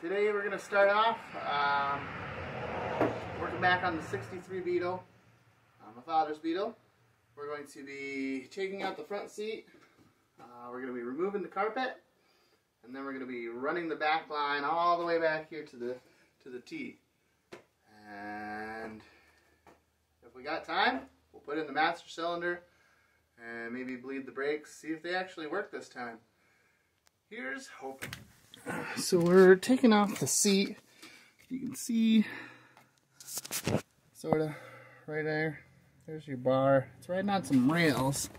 Today we're going to start off um, working back on the 63 Beetle, uh, my father's Beetle. We're going to be taking out the front seat. Uh, we're going to be removing the carpet, and then we're going to be running the back line all the way back here to the to the T. And if we got time, we'll put in the master cylinder and maybe bleed the brakes, see if they actually work this time. Here's hoping. So we're taking off the seat. You can see sort of right there. There's your bar. It's riding on some rails.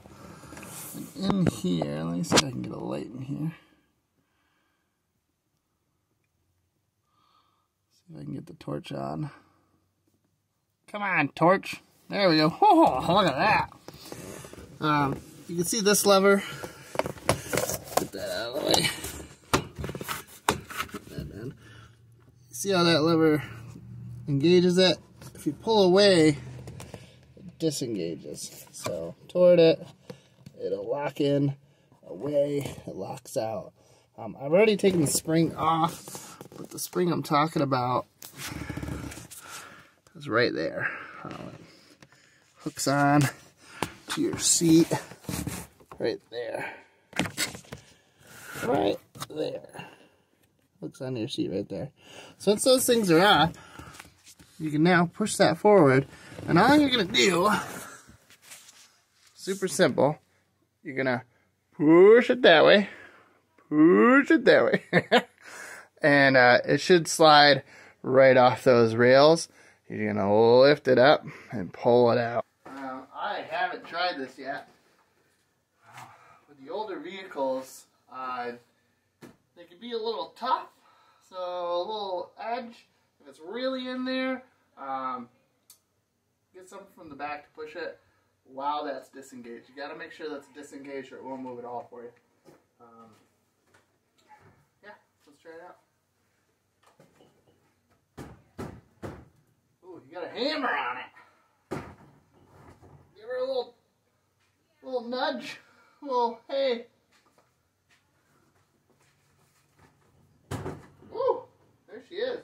And in here, let me see if I can get a light in here. See if I can get the torch on. Come on, torch. There we go. Oh, look at that. Um, you can see this lever. Get that out of the way. Put that in. See how that lever engages it? If you pull away, it disengages. So toward it, it'll lock in. Away, it locks out. Um, I've already taken the spring off, but the spring I'm talking about is right there. Um, hooks on to your seat right there. Right there. Hooks on your seat right there. So once those things are off, you can now push that forward. And all you're going to do, super simple, you're going to push it that way, push it that way. and uh, it should slide right off those rails. You're going to lift it up and pull it out. Uh, I haven't tried this yet. With the older vehicles, uh, be a little tough, so a little edge. If it's really in there, um, get something from the back to push it while that's disengaged. You got to make sure that's disengaged or it won't move at all for you. Um, yeah, let's try it out. Ooh, you got a hammer on it. Give her a little, little nudge. Little, hey. Ooh, there she is.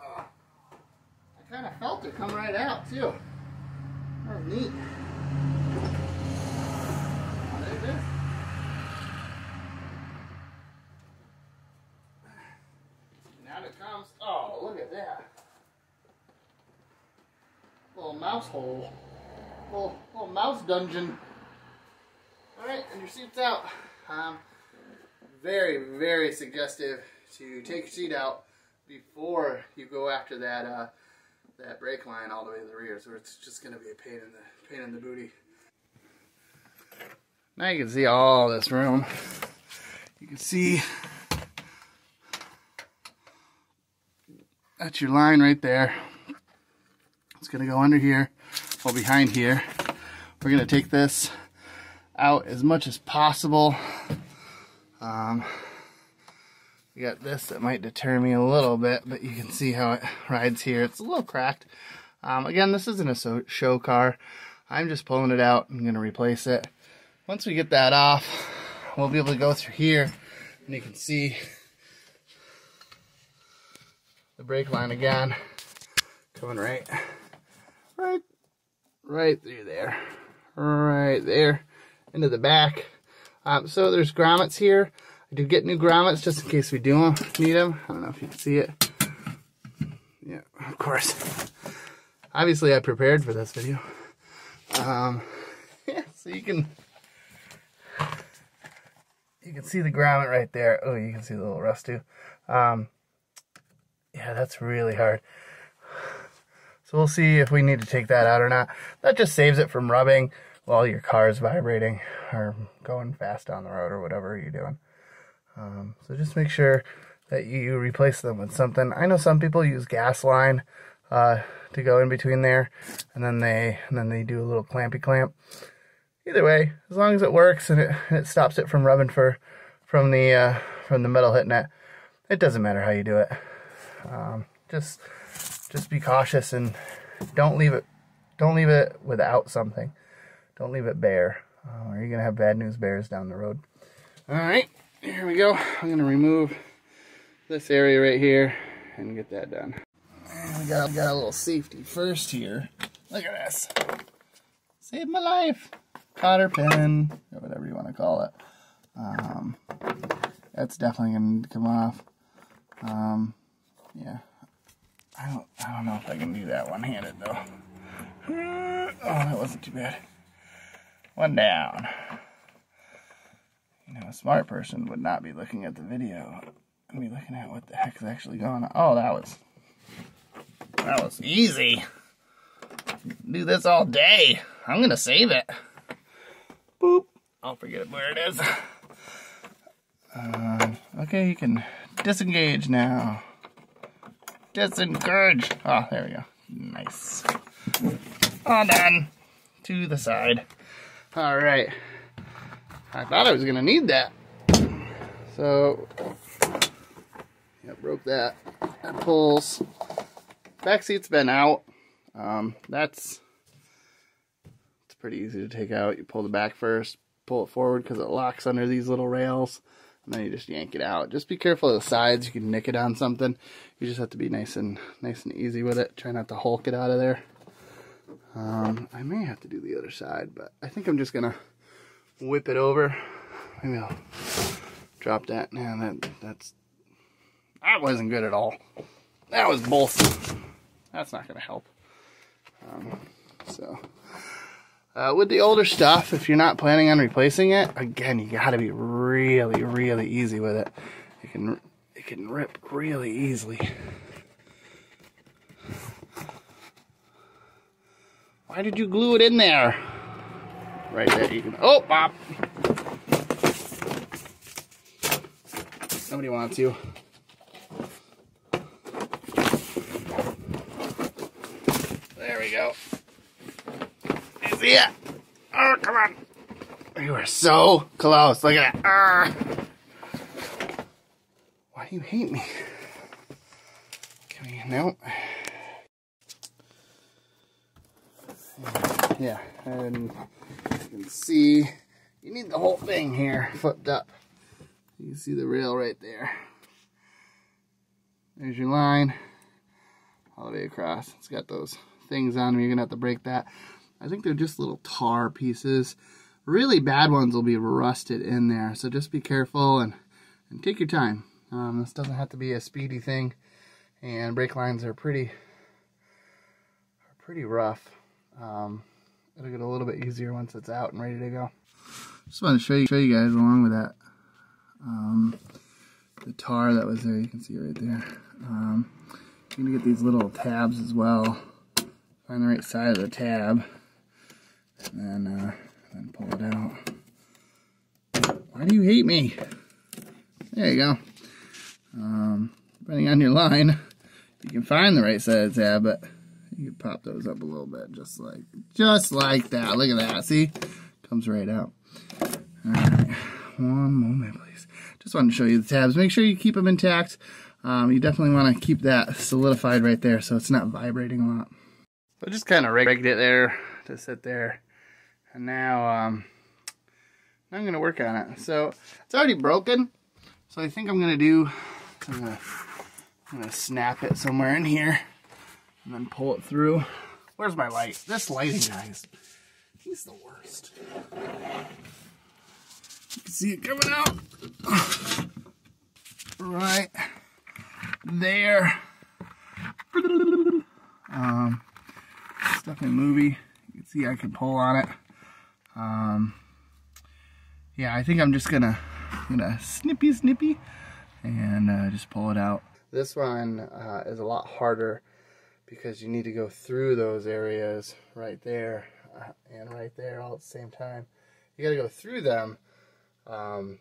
Uh, I kind of felt her come right out too. That was neat. There it is. Now it comes. Oh, look at that. Little mouse hole. Little, little mouse dungeon. Alright, and your seat's out. Um, very, very suggestive to take your seat out before you go after that uh, that brake line all the way to the rear, so it's just going to be a pain in the pain in the booty. Now you can see all this room. You can see that's your line right there. It's going to go under here, well behind here. We're going to take this out as much as possible. Um, got this that might deter me a little bit, but you can see how it rides here. It's a little cracked. Um, again, this isn't a show car. I'm just pulling it out. I'm going to replace it. Once we get that off, we'll be able to go through here, and you can see the brake line again, coming right, right, right through there, right there, into the back. Um, so there's grommets here. I did get new grommets just in case we do need them. I don't know if you can see it. Yeah, of course. Obviously, I prepared for this video. Um, yeah, so you can you can see the grommet right there. Oh, you can see the little rust too. Um, yeah, that's really hard. So we'll see if we need to take that out or not. That just saves it from rubbing while your car is vibrating or going fast down the road or whatever you're doing. Um, so just make sure that you replace them with something. I know some people use gas line uh, to go in between there, and then they and then they do a little clampy clamp. Either way, as long as it works and it, it stops it from rubbing for from the uh, from the metal hitting it, it doesn't matter how you do it. Um, just just be cautious and don't leave it don't leave it without something. Don't leave it bare, uh, or you're gonna have bad news bears down the road. All right here we go. I'm to remove this area right here and get that done. And we got, got a little safety first here. Look at this. Saved my life. Cotter pin, or whatever you want to call it. Um, that's definitely going to come off. Um, yeah. I don't, I don't know if I can do that one-handed though. Oh, that wasn't too bad. One down. You know, a smart person would not be looking at the video and be looking at what the heck is actually going on. Oh, that was that was easy. Do this all day. I'm gonna save it. Boop. I'll forget where it is. Uh, okay, you can disengage now. Disengage. Oh, there we go. Nice. All done. To the side. All right. I thought I was gonna need that. So, yeah, broke that. That pulls. Back seat's been out. Um, that's it's pretty easy to take out. You pull the back first, pull it forward because it locks under these little rails, and then you just yank it out. Just be careful of the sides. You can nick it on something. You just have to be nice and nice and easy with it. Try not to hulk it out of there. Um, I may have to do the other side, but I think I'm just gonna whip it over. Maybe I'll drop that. Man, that that's that wasn't good at all. That was both. That's not gonna help. Um, so, uh, with the older stuff, if you're not planning on replacing it, again, you gotta be really, really easy with it. It can it can rip really easily. Why did you glue it in there? Right there, you can. Oh, Bob. Nobody wants you. There we go. See it? Oh, come on. You are so close. Look at that. Uh. Why do you hate me? Can we, no. Yeah, and you can see, you need the whole thing here flipped up. You can see the rail right there. There's your line all the way across. It's got those things on them. You're going to have to break that. I think they're just little tar pieces. Really bad ones will be rusted in there. So just be careful and, and take your time. Um, this doesn't have to be a speedy thing. And brake lines are pretty, are pretty rough. Um, it'll get a little bit easier once it's out and ready to go. Just want to show you, show you guys along with that. Um, the tar that was there, you can see it right there. Um, you're gonna get these little tabs as well. Find the right side of the tab, and then, uh, then pull it out. Why do you hate me? There you go. Um, depending on your line, you can find the right side of the tab, but you pop those up a little bit, just like, just like that. Look at that. See, comes right out. All right, one moment, please. Just wanted to show you the tabs. Make sure you keep them intact. Um, you definitely want to keep that solidified right there so it's not vibrating a lot. So just kind of rigged it there to sit there. And now, um, I'm going to work on it. So it's already broken. So I think I'm going to do, I'm going to snap it somewhere in here and then pull it through. Where's my light? This lighting guys, he's the worst. You can see it coming out. Right there. Um, definitely a movie. You can see I can pull on it. Um, yeah, I think I'm just gonna, gonna snippy snippy and uh, just pull it out. This one uh, is a lot harder because you need to go through those areas right there uh, and right there all at the same time. You got to go through them, um,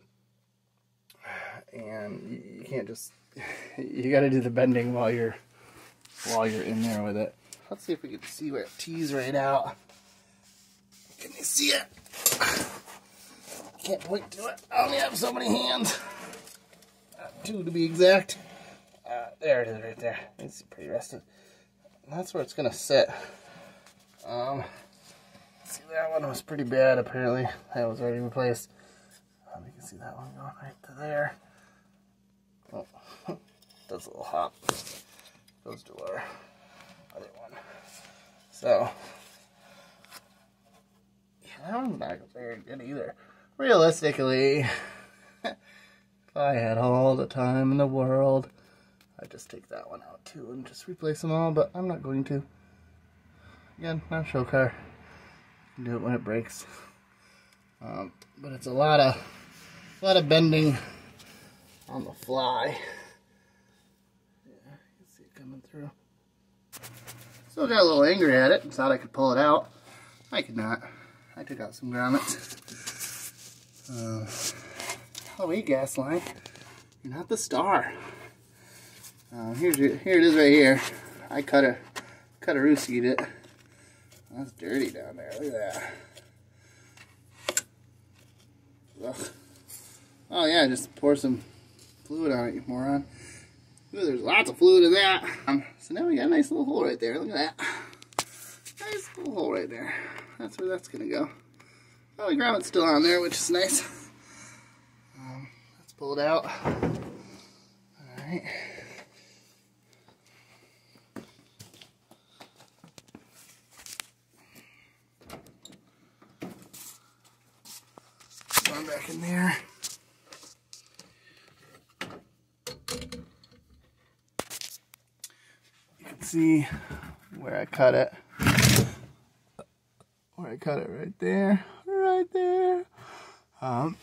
and you, can't just. You got to do the bending while you're while you're in there with it. Let's see if we can see where it tees right out. Can you see it? Can't point to it. I only have so many hands. Uh, two to be exact. Uh, there it is right there. It's pretty rested. That's where it's gonna sit. Um, see that one was pretty bad apparently. That was already replaced. Um, you can see that one going right to there. Oh. does a little hop. Goes to our other one. So, yeah, that one's not very good either. Realistically, if I had all the time in the world, I'd just take that one out too and just replace them all, but I'm not going to. Again, not a show car. do it when it breaks. Um, but it's a lot of a lot of bending on the fly. Yeah, you can see it coming through. Still got a little angry at it. Thought I could pull it out. I could not. I took out some grommets. Uh, oh, gas line. You're not the star. Uh, here's your, here it is right here. I cut a cut a roost it. That's dirty down there. Look at that. Ugh. Oh yeah, just pour some fluid on it, you moron. Ooh, there's lots of fluid in that. Um, so now we got a nice little hole right there. Look at that. Nice little hole right there. That's where that's gonna go. Oh, the grommet's still on there, which is nice. Um, let's pull it out. All right. One back in there. You can see where I cut it. Where I cut it right there, right there. Um,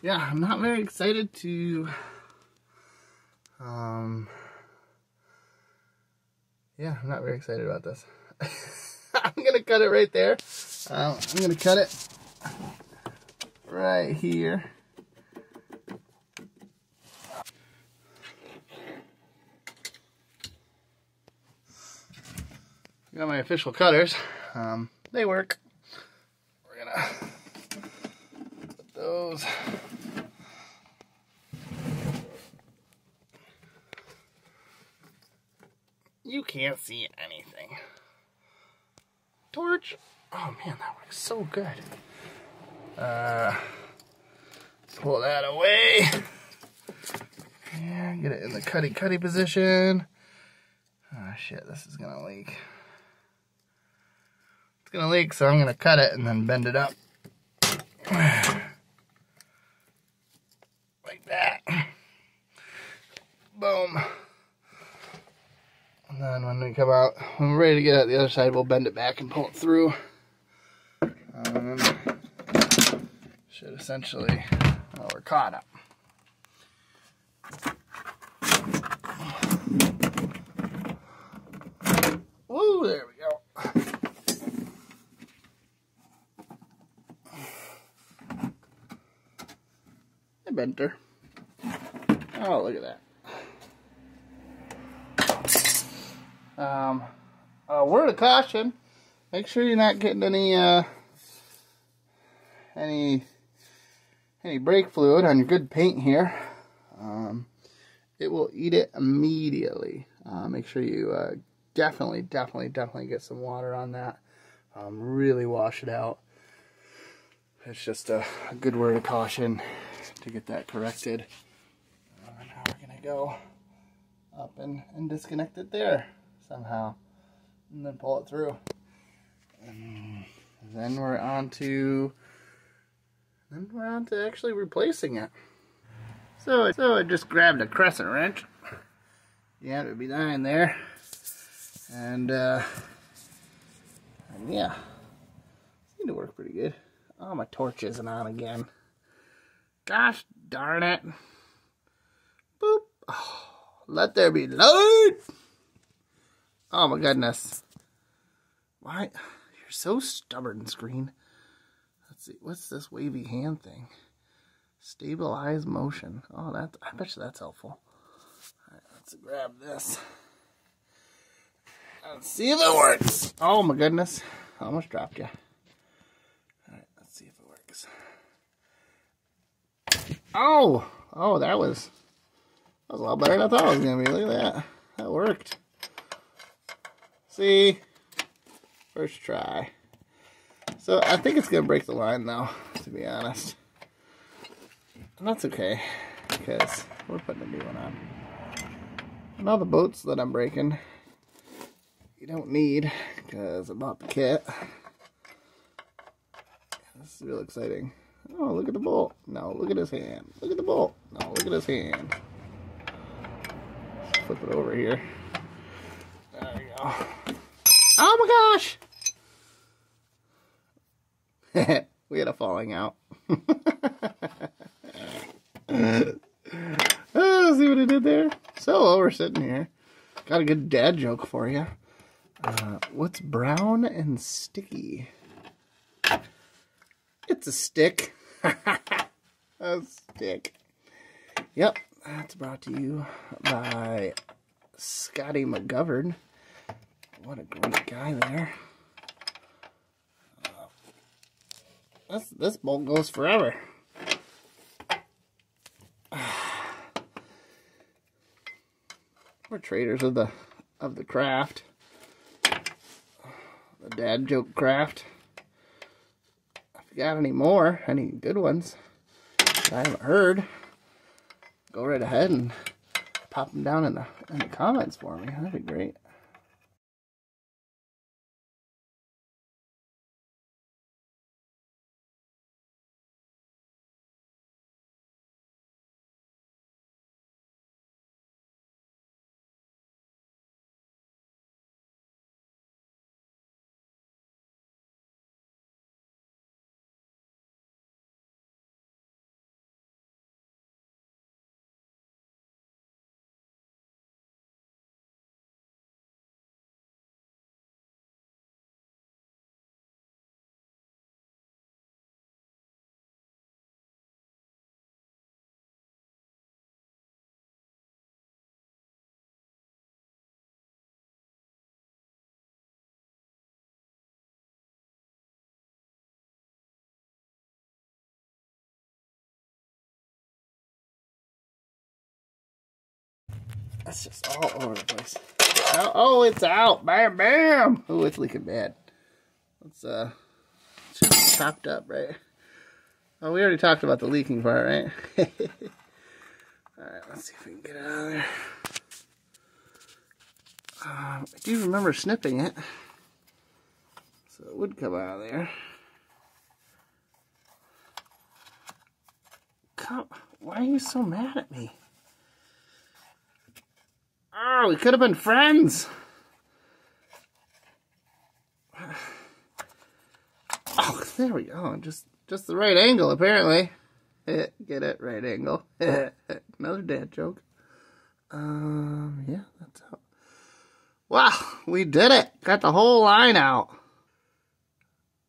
yeah, I'm not very excited to, um, yeah, I'm not very excited about this. I'm gonna cut it right there. I'm gonna cut it right here. got my official cutters. Um, they work. We're gonna put those. You can't see anything. Torch. Oh man, that works so good. Uh, pull that away. Yeah, get it in the cutty cutty position. Oh shit, this is gonna leak It's gonna leak, so I'm gonna cut it and then bend it up. Like that. Boom. And then when we come out, when we're ready to get out the other side, we'll bend it back and pull it through. Should essentially, we're caught up. Woo, there we go. benter. Oh, look at that. Um, a word of caution. Make sure you're not getting any, uh, any, any brake fluid on your good paint here. Um, it will eat it immediately. Uh, make sure you, uh, definitely, definitely, definitely get some water on that. Um, really wash it out. It's just a, a good word of caution to get that corrected. Uh, now we're going to go up and, and disconnect it there somehow. And then pull it through. And then we're on to then we're on to actually replacing it. So, so I just grabbed a crescent wrench. Yeah, it would be down there. And, uh, and yeah, seemed to work pretty good. Oh, my torch isn't on again. Gosh darn it. Boop. Oh, let there be light. Oh my goodness. Why? You're so stubborn, screen. See. What's this wavy hand thing? Stabilize motion. Oh, that I bet you that's helpful. All right, let's grab this. Let's see if it works. Oh my goodness. almost dropped you. Alright, let's see if it works. Oh, oh, that was that was a lot better than I thought it was gonna be. Look at that, that worked. See, first try. So I think it's gonna break the line though, to be honest. And that's okay. because we're putting a new one on. And all the boats that I'm breaking, you don't need because I bought the kit. This is real exciting. Oh, look at the bolt. No, look at his hand. Look at the bolt. No, look at his hand. Flip it over here. There we go. Oh my gosh! we had a falling out. oh, see what I did there? So while we're sitting here, got a good dad joke for you. Uh, what's brown and sticky? It's a stick. a stick. Yep, that's brought to you by Scotty McGovern. What a great guy there. Uh, this, this bolt goes forever. We're traders of the of the craft. The dad joke craft. If you got any more, any good ones I haven't heard, go right ahead and pop them down in the in the comments for me. That'd be great. That's just all over the place. Oh, oh, it's out. Bam, bam. Oh, it's leaking bad. Let's, uh, be chopped up, right? Oh, we already talked about the leaking part, right? Alright, let's see if we can get it out of there. Uh, I do remember snipping it. So it would come out of there. Come, why are you so mad at me? Oh, we could have been friends. Oh, there we go. Just just the right angle, apparently. Get it? Right angle. Another dad joke. Um, yeah, that's how. Wow, we did it. Got the whole line out.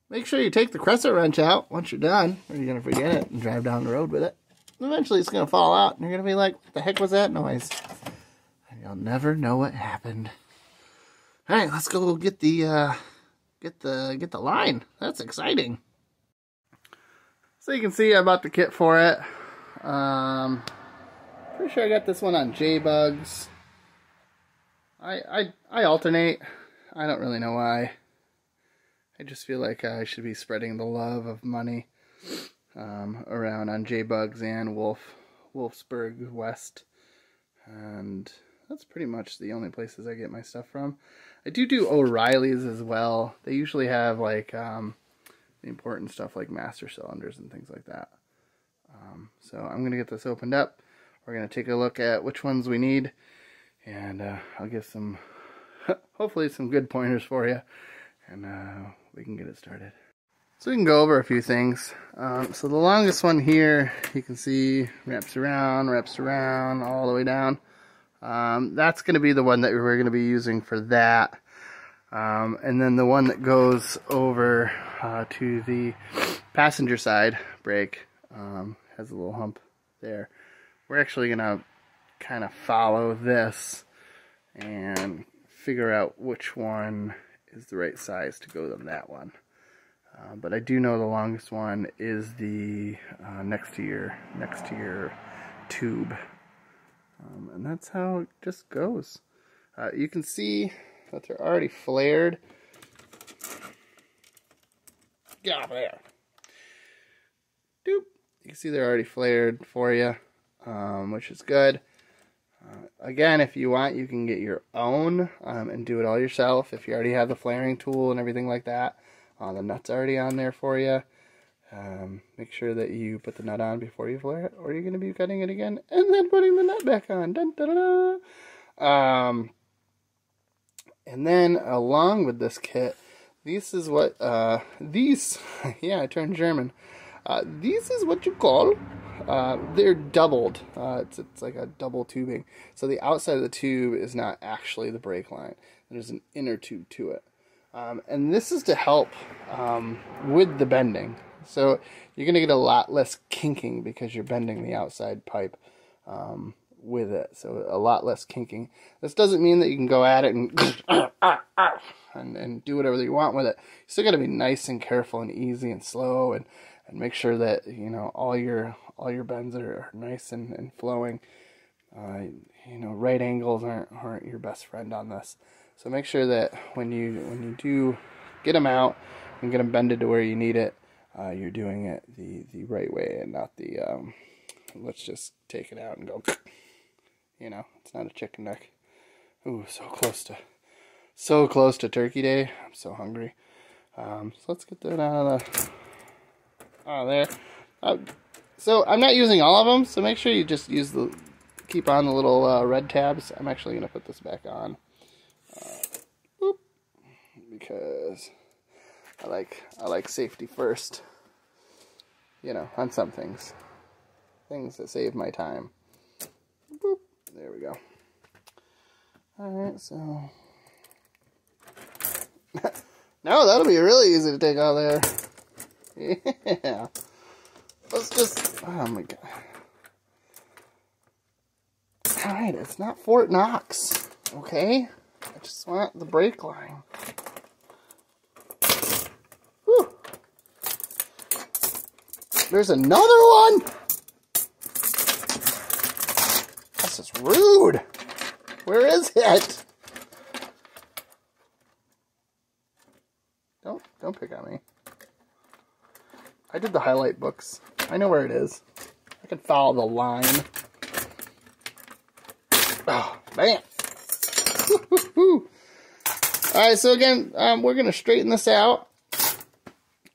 Make sure you take the crescent wrench out once you're done, or you're going to forget it and drive down the road with it. Eventually it's going to fall out, and you're going to be like, what the heck was that noise? You'll never know what happened. All right, let's go get the uh, get the get the line. That's exciting. So you can see I bought the kit for it. Um, pretty sure I got this one on J-Bugs. I I I alternate. I don't really know why. I just feel like I should be spreading the love of money um, around on J-Bugs and Wolf Wolfsburg West and that's pretty much the only places I get my stuff from. I do do O'Reilly's as well. They usually have like um, the important stuff like master cylinders and things like that. Um, so I'm going to get this opened up. We're going to take a look at which ones we need. And uh, I'll give some, hopefully some good pointers for you. And uh, we can get it started. So we can go over a few things. Um, so the longest one here, you can see wraps around, wraps around, all the way down. Um, that's going to be the one that we're going to be using for that. Um, and then the one that goes over uh, to the passenger side brake um, has a little hump there. We're actually going to kind of follow this and figure out which one is the right size to go on that one. Uh, but I do know the longest one is the uh, next to your next to your tube. Um, and that's how it just goes. Uh, you can see that they're already flared. Get off there. Doop. You can see they're already flared for you. um, which is good. Uh, again, if you want, you can get your own um, and do it all yourself. If you already have the flaring tool and everything like that, uh, the nut's already on there for you. Um, make sure that you put the nut on before you flare it, or you're going to be cutting it again and then putting the nut back on. Dun, dun, dun, um, and then along with this kit, this is what, uh, these, yeah, I turned German. Uh, these is what you call, uh, they're doubled. Uh, it's, it's like a double tubing. So the outside of the tube is not actually the brake line. There's an inner tube to it. Um, and this is to help um, with the bending. So you're going to get a lot less kinking because you're bending the outside pipe um, with it. So a lot less kinking. This doesn't mean that you can go at it and and, and do whatever you want with it. You still got to be nice and careful and easy and slow and, and make sure that you know all your all your bends are nice and, and flowing. Uh, you know, right angles aren't aren't your best friend on this. So make sure that when you when you do get them out and get them bended to where you need it, uh, you're doing it the, the right way and not the, um, let's just take it out and go, you know, it's not a chicken neck. Ooh, so close to, so close to turkey day. I'm so hungry. Um, so let's get that out of the, out of there. Uh, so I'm not using all of them, so make sure you just use the, keep on the little uh, red tabs. I'm actually going to put this back on. Uh, because I like I like safety first. You know, on some things. Things that save my time. Boop. There we go. Alright, so No, that'll be really easy to take out there. Yeah. Let's just oh my god. Alright, it's not Fort Knox. Okay? I just want the brake line. There's another one? This is rude. Where is it? Don't don't pick on me. I did the highlight books. I know where it is. I can follow the line. Oh, man. Alright, so again, um, we're going to straighten this out.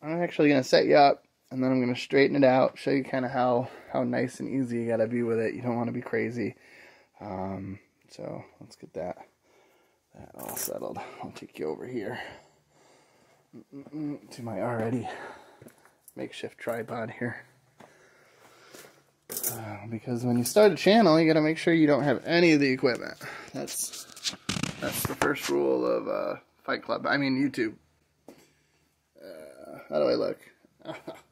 I'm actually going to set you up and then I'm going to straighten it out, show you kind of how, how nice and easy you got to be with it. You don't want to be crazy. Um, so let's get that, that all settled. I'll take you over here to my already makeshift tripod here. Uh, because when you start a channel, you got to make sure you don't have any of the equipment. That's that's the first rule of uh, Fight Club. I mean YouTube. Uh, how do I look?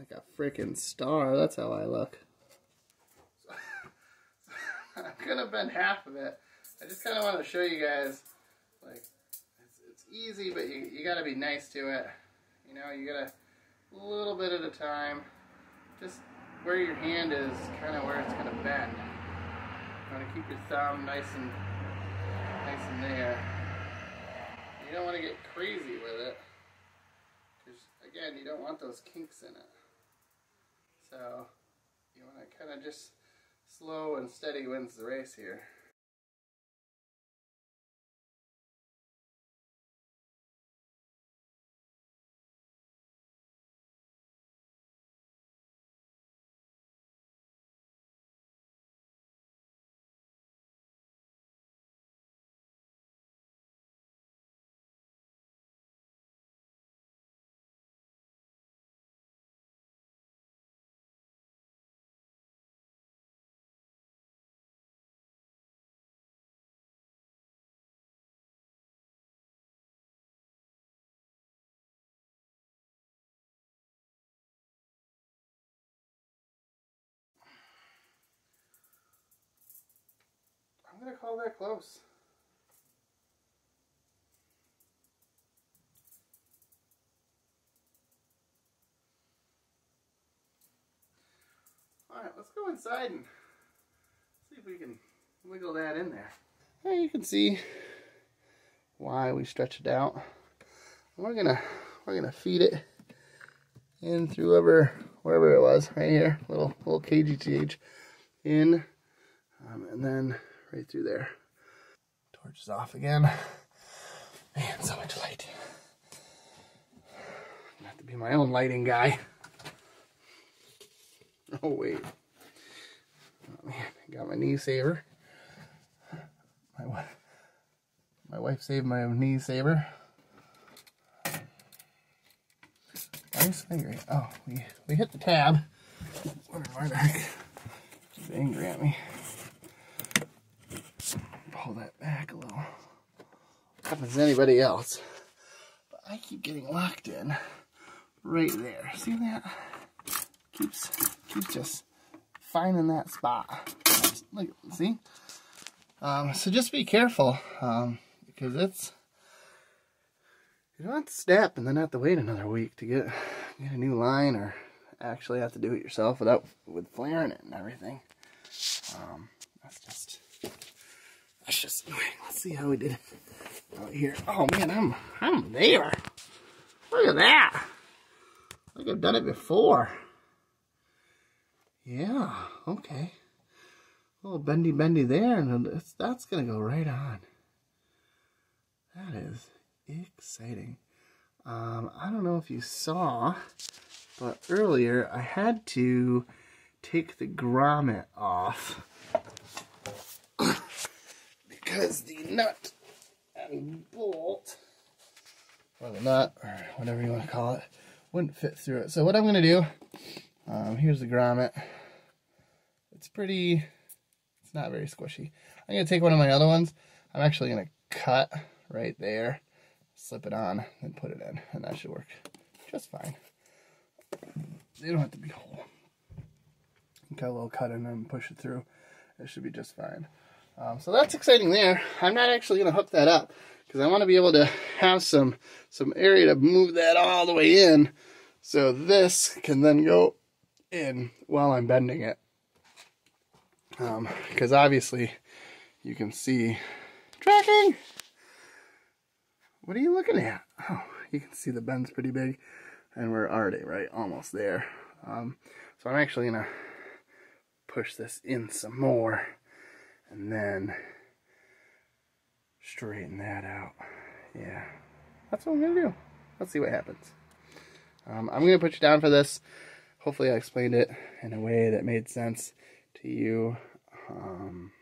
like a freaking star. That's how I look. I'm gonna bend half of it. I just kind of want to show you guys, like, it's, it's easy, but you, you gotta be nice to it. You know, you gotta, a little bit at a time, just where your hand is, kind of where it's gonna bend. You want to keep your thumb nice and, nice and there. You don't want to get crazy with it, because again, you don't want those kinks in it. So you want to kind of just slow and steady wins the race here. I'm going to call that close. Alright, let's go inside and see if we can wiggle that in there. Now you can see why we stretch it out. We're gonna we're gonna feed it in through wherever, wherever it was, right here, little little KGTH, in, um, and then right through there. Torch is off again. Man, so much light. I have to be my own lighting guy. Oh wait. Oh man, I got my knee saver. My wife, my wife saved my knee saver. Nice angry. Oh, we, we hit the tab. Wondering why the heck she's angry at me. Pull that back a little. Happens to anybody else. But I keep getting locked in right there. See that? Keeps keeps just finding that spot. Look, see? Um, so just be careful um, because it's you don't have to snap and then have to wait another week to get get a new line or actually have to do it yourself without with flaring it and everything. Um, that's just just annoying. Let's see how we did out here. Oh man, I'm I'm there. Look at that. Like I've done it before. Yeah, okay. A little bendy bendy there, and that's that's gonna go right on. That is exciting. Um, I don't know if you saw, but earlier I had to take the grommet off because the nut and bolt, or the nut, or whatever you want to call it, wouldn't fit through it. So what I'm going to do, um, here's the grommet. It's pretty, it's not very squishy. I'm going to take one of my other ones. I'm actually going to cut right there slip it on, and put it in, and that should work just fine. They don't have to be whole. Got a little cut in and push it through. It should be just fine. Um, so that's exciting there. I'm not actually going to hook that up because I want to be able to have some some area to move that all the way in so this can then go in while I'm bending it. Because um, obviously you can see tracking what are you looking at? Oh, you can see the bend's pretty big. And we're already, right, almost there. Um, so I'm actually going to push this in some more. And then straighten that out. Yeah, that's what I'm going to do. Let's see what happens. Um, I'm going to put you down for this. Hopefully I explained it in a way that made sense to you. Um,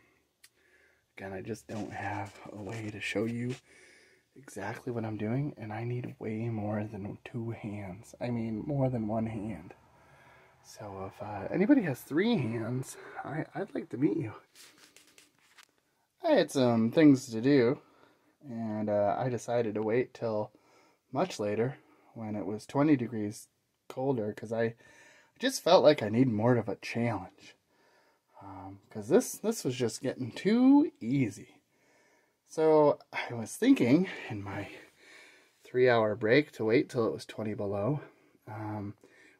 again, I just don't have a way to show you exactly what I'm doing, and I need way more than two hands. I mean, more than one hand. So if uh, anybody has three hands, I, I'd like to meet you. I had some things to do, and uh, I decided to wait till much later when it was 20 degrees colder because I just felt like I need more of a challenge. Because um, this, this was just getting too easy. So I was thinking in my three hour break to wait till it was 20 below. Um,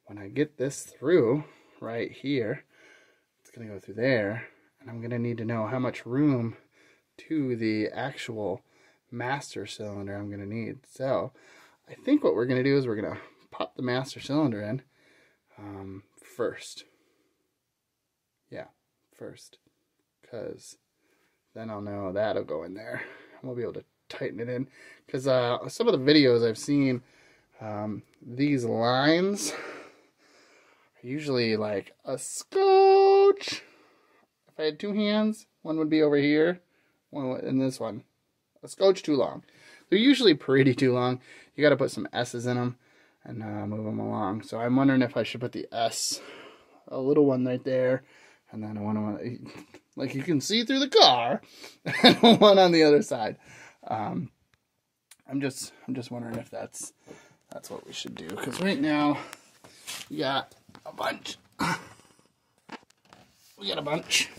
when I get this through right here, it's going to go through there. And I'm going to need to know how much room to the actual master cylinder I'm going to need. So I think what we're going to do is we're going to pop the master cylinder in um, first. Yeah, first. Because then I'll know that'll go in there. We'll be able to tighten it in. Because uh, some of the videos I've seen, um, these lines are usually like a scotch. If I had two hands, one would be over here, one in this one. A scotch too long. They're usually pretty too long. You got to put some S's in them and uh, move them along. So I'm wondering if I should put the S, a little one right there, and then I want to like you can see through the car, and one on the other side. Um, I'm just I'm just wondering if that's that's what we should do because right now we got a bunch. We got a bunch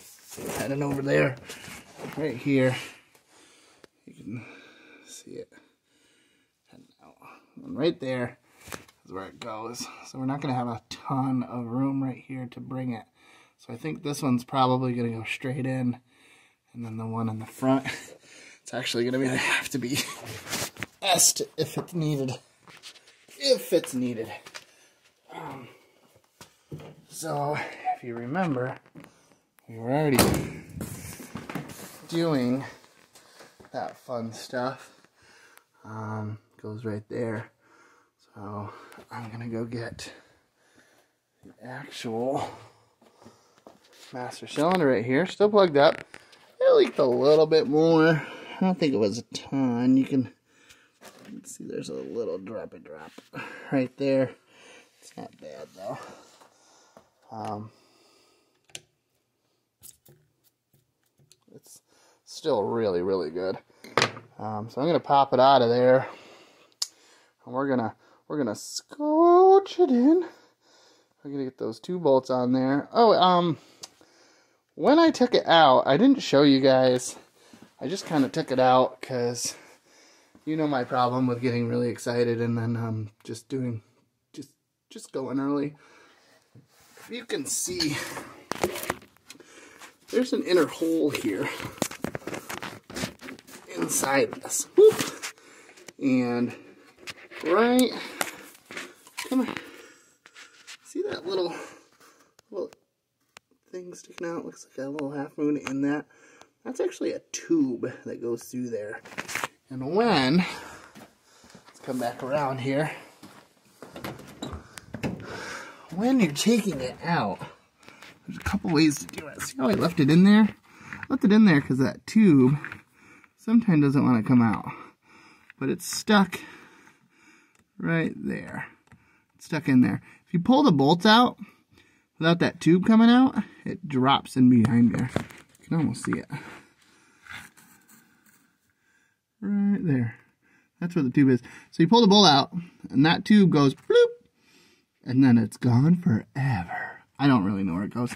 heading over there, right here. You can see it and right there is where it goes. So we're not going to have a ton of room right here to bring it so I think this one's probably going to go straight in. And then the one in the front, it's actually going to be have to be est if it's needed. If it's needed. Um, so, if you remember, we were already doing that fun stuff. Um, goes right there. So, I'm gonna go get the actual master cylinder right here. Still plugged up. It leaked a little bit more. I don't think it was a ton. You can see there's a little droppy drop right there. It's not bad though. Um, it's still really, really good. Um, so I'm gonna pop it out of there, and we're gonna we're gonna scotch it in. We're gonna get those two bolts on there. Oh, um, when I took it out, I didn't show you guys. I just kind of took it out because you know my problem with getting really excited and then um, just doing, just just going early. If you can see, there's an inner hole here inside this. Whoop. And right, come on, see that little, little thing sticking out? Looks like a little half moon in that. That's actually a tube that goes through there. And when, let's come back around here, when you're taking it out, there's a couple ways to do it. See how I left it in there? Left it in there because that tube sometimes doesn't want to come out. But it's stuck right there. It's stuck in there. If you pull the bolts out without that tube coming out, it drops in behind there. You can almost see it. Right there. That's where the tube is. So you pull the bolt out, and that tube goes bloop, and then it's gone forever. I don't really know where it goes.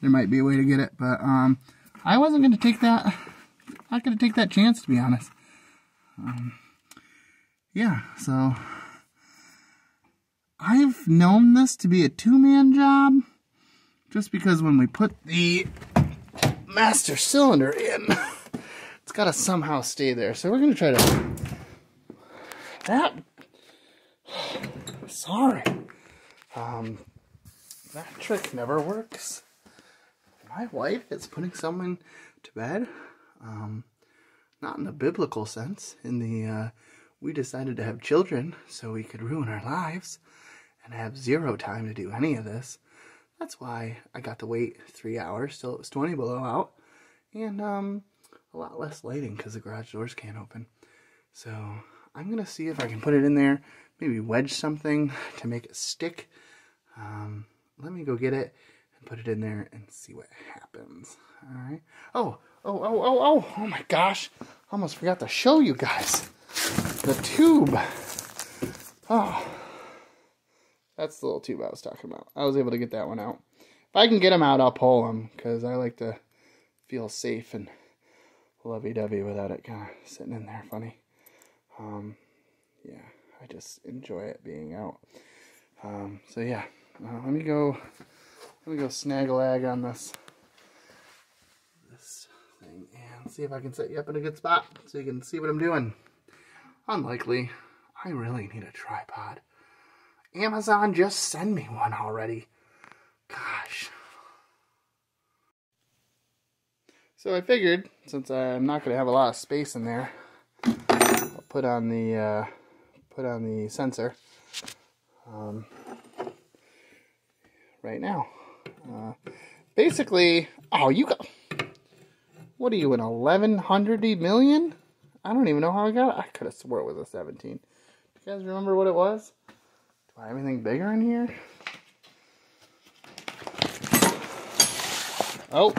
There might be a way to get it, but um, I wasn't going to take that. Not going to take that chance, to be honest. Um, yeah, so I've known this to be a two-man job, just because when we put the master cylinder in, it's got to somehow stay there. So we're going to try to. That. Sorry. Um, that trick never works. My wife is putting someone to bed. Um, not in the biblical sense, in the uh, we decided to have children so we could ruin our lives and have zero time to do any of this. That's why I got to wait three hours till it was 20 below out and um, a lot less lighting because the garage doors can't open. So I'm going to see if I can put it in there, maybe wedge something to make it stick. Um, let me go get it and put it in there and see what happens. All right. Oh, oh, oh, oh, oh, oh my gosh. Almost forgot to show you guys the tube. Oh, that's the little tube I was talking about. I was able to get that one out. If I can get them out, I'll pull them because I like to feel safe and lovey-dovey without it kind of sitting in there funny. Um, yeah, I just enjoy it being out. Um, so yeah, uh, let me go. Let me go snag a lag on this see if I can set you up in a good spot so you can see what I'm doing. Unlikely. I really need a tripod. Amazon, just send me one already. Gosh. So I figured, since I'm not going to have a lot of space in there, I'll put on the uh, put on the sensor um, right now. Uh, basically, oh, you got what are you an 1100 million? I don't even know how I got it. I could have swore it was a 17. Do you guys remember what it was? Do I have anything bigger in here? Oh,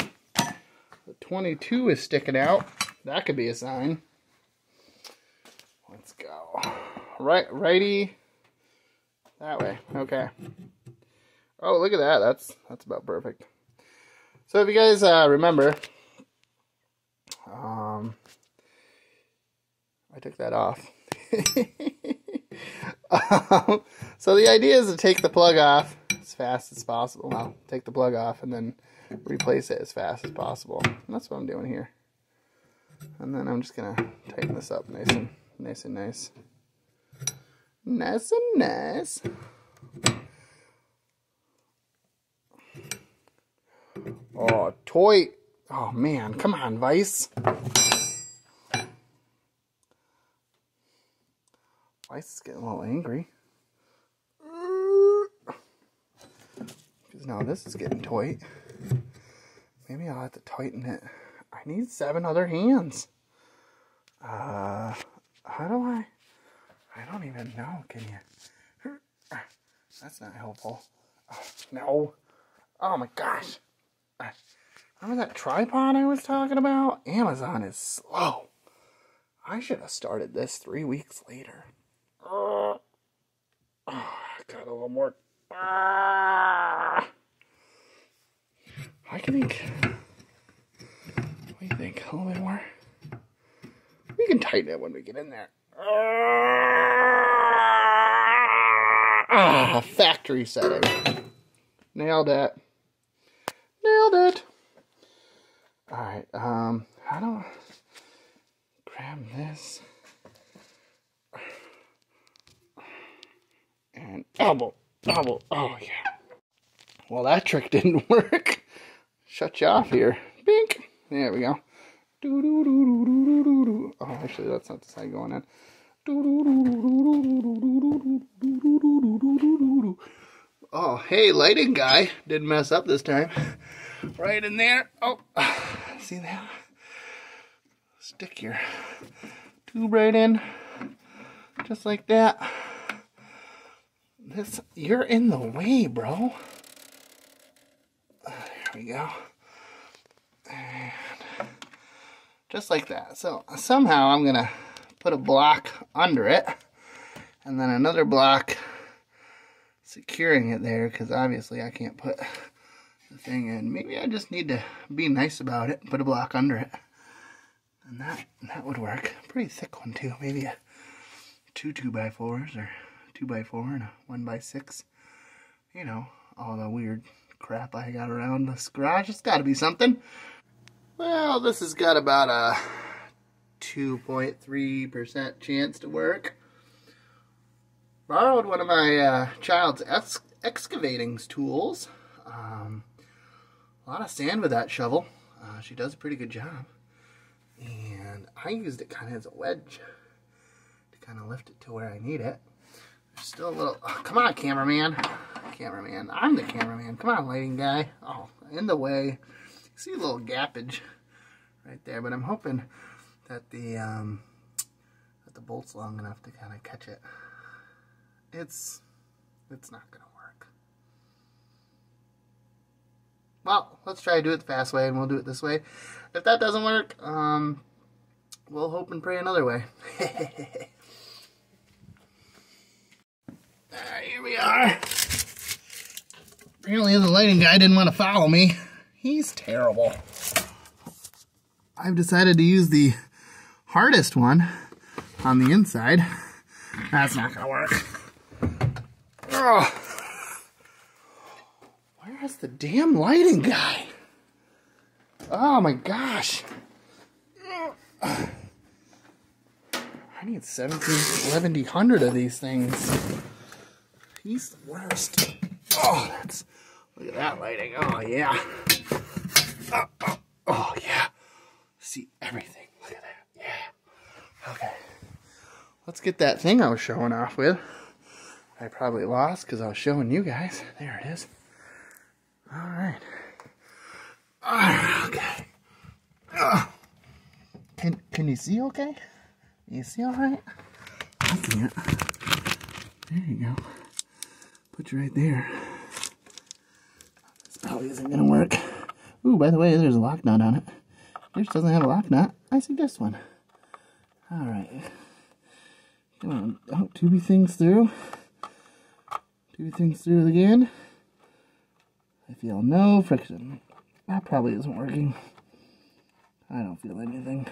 the 22 is sticking out. That could be a sign. Let's go. Right, righty. That way. Okay. Oh, look at that. That's that's about perfect. So if you guys uh, remember, I took that off. um, so the idea is to take the plug off as fast as possible. Well, take the plug off and then replace it as fast as possible. And that's what I'm doing here. And then I'm just gonna tighten this up nice and nice and nice. Nice and nice. Oh, toy. Oh man, come on, Vice. Vice is getting a little angry. Because now this is getting tight. Maybe I'll have to tighten it. I need seven other hands. Uh, how do I? I don't even know. Can you? That's not helpful. Oh, no. Oh my gosh. Remember that tripod I was talking about? Amazon is slow. I should have started this three weeks later. Uh, oh, got a little more. Uh, I think. What do you think? A little bit more? We can tighten it when we get in there. Ah, factory setting. Nailed it. Nailed it. Alright, um, how do I grab this? Elbow, elbow, oh yeah. Well, that trick didn't work. Shut you off here. Bink. There we go. Oh, actually, that's not the side going in. Oh, hey, lighting guy. Didn't mess up this time. Right in there. Oh, see that? Stick your tube right in. Just like that. This, you're in the way, bro. Uh, there we go. And just like that. So somehow I'm going to put a block under it and then another block securing it there because obviously I can't put the thing in. Maybe I just need to be nice about it put a block under it. And that that would work. Pretty thick one too. Maybe a two two by fours or two by four and a one by six. You know, all the weird crap I got around this garage. It's got to be something. Well, this has got about a 2.3% chance to work. Borrowed one of my uh, child's ex excavating tools. Um, a lot of sand with that shovel. Uh, she does a pretty good job. And I used it kind of as a wedge to kind of lift it to where I need it. Still a little... Oh, come on, cameraman. Cameraman. I'm the cameraman. Come on, lighting guy. Oh, in the way. See a little gappage right there, but I'm hoping that the um, that the bolt's long enough to kind of catch it. It's it's not gonna work. Well, let's try to do it the fast way, and we'll do it this way. If that doesn't work, um, we'll hope and pray another way. here we are. Apparently the lighting guy didn't want to follow me. He's terrible. I've decided to use the hardest one on the inside. That's not gonna work. Oh. Where's the damn lighting guy? Oh my gosh. I need 17, 1100 of these things. He's the worst. Oh, that's, look at that lighting. Oh, yeah. Oh, oh, oh yeah see everything. Look at that. Yeah. Okay. Let's get that thing I was showing off with. I probably lost because I was showing you guys. There it is. All right. All right. Okay. Uh, can Can you see? Okay. You see all right? I can't. There you go. Put you right there. This probably isn't gonna work. Ooh, by the way, there's a lock nut on it. Yours doesn't have a lock nut. I suggest one. Alright. Come on. Oh, tubey things through. Tubey things through again. I feel no friction. That probably isn't working. I don't feel anything.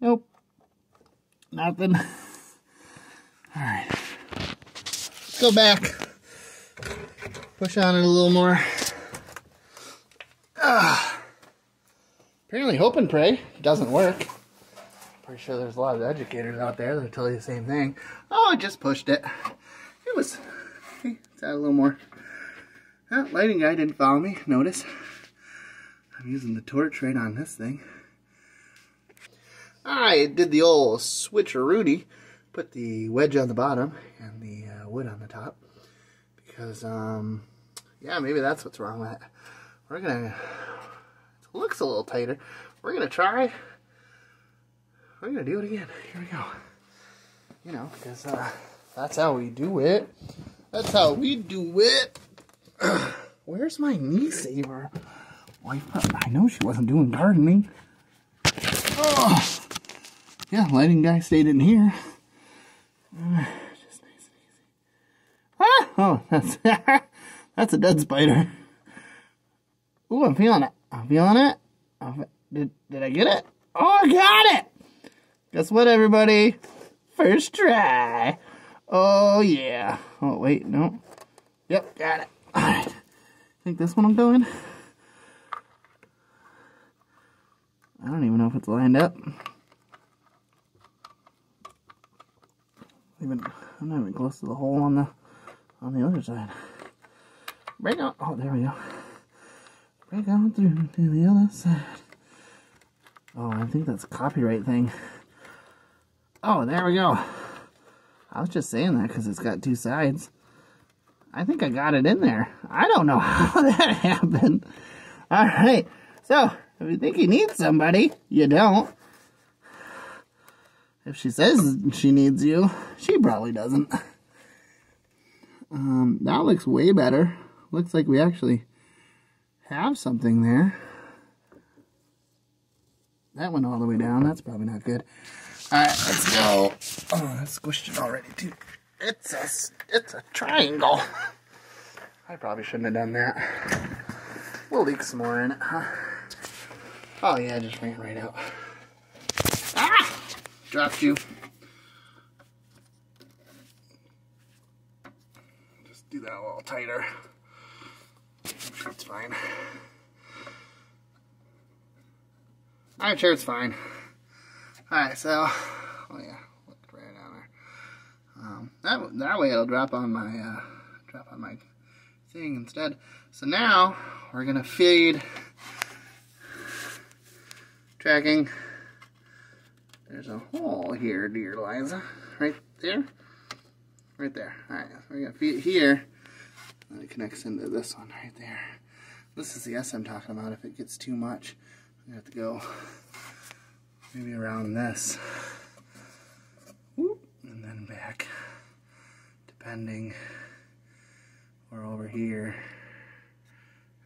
Nope. Nothing. Alright. Let's go back. Push on it a little more. Ah. Apparently hope and pray doesn't work. Pretty sure there's a lot of educators out there that'll tell you the same thing. Oh, I just pushed it. It was, see, it's a little more. That lighting guy didn't follow me, notice. I'm using the torch right on this thing. I did the old switcherooty, put the wedge on the bottom and the uh, wood on the top. Because, um, yeah, maybe that's what's wrong with it. We're gonna, it looks a little tighter. We're gonna try, we're gonna do it again. Here we go. You know, because uh, that's how we do it. That's how we do it. Where's my knee saver? I know she wasn't doing gardening. Oh. Yeah, lighting guy stayed in here. Just nice and easy. Ah! Oh, that's that's a dead spider. Ooh, I'm feeling it. I'm feeling it. Did, did I get it? Oh, I got it! Guess what, everybody? First try. Oh, yeah. Oh, wait, no. Yep, got it. All right. Think this one I'm doing? I don't even know if it's lined up. Even I'm not even close to the hole on the on the other side. Break out. Oh, there we go. Break out through to the other side. Oh, I think that's copyright thing. Oh, there we go. I was just saying that because it's got two sides. I think I got it in there. I don't know how that happened. All right. So, if you think you need somebody, you don't. If she says she needs you, she probably doesn't. Um, that looks way better. Looks like we actually have something there. That went all the way down. That's probably not good. Alright, let's go. Oh, I squished it already, too. It's a, it's a triangle. I probably shouldn't have done that. We'll leak some more in it, huh? Oh yeah, just ran right out. Dropped you. Just do that a little tighter. I'm sure it's fine. I'm sure it's fine. Alright, so, oh yeah, look right down there. Um, that, that way it'll drop on my, uh, drop on my thing instead. So now, we're gonna feed tracking. There's a hole here, dear Liza. Right there. Right there. Alright, so we're gonna feed it here. And it connects into this one right there. This is the S I'm talking about. If it gets too much, gonna have to go maybe around this. Whoop, and then back. Depending. Or over here.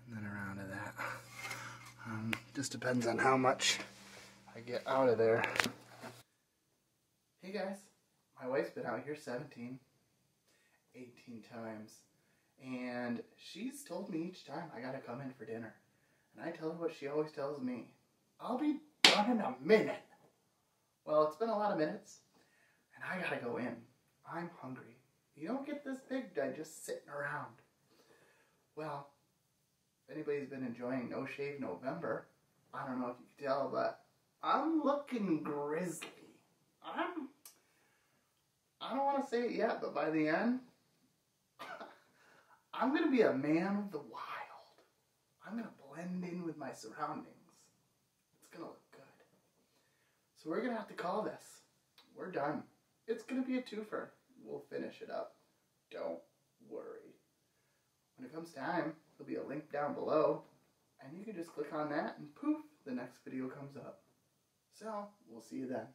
And then around to that. Um, just depends on how much I get out of there. Hey guys, my wife's been out here 17, 18 times, and she's told me each time I gotta come in for dinner. And I tell her what she always tells me. I'll be done in a minute. Well, it's been a lot of minutes, and I gotta go in. I'm hungry. You don't get this big by just sitting around. Well, if anybody's been enjoying No Shave November, I don't know if you can tell, but I'm looking grizzly. I'm, I don't want to say it yet, but by the end, I'm going to be a man of the wild. I'm going to blend in with my surroundings. It's going to look good. So we're going to have to call this. We're done. It's going to be a twofer. We'll finish it up. Don't worry. When it comes time, there'll be a link down below, and you can just click on that, and poof, the next video comes up. So, we'll see you then.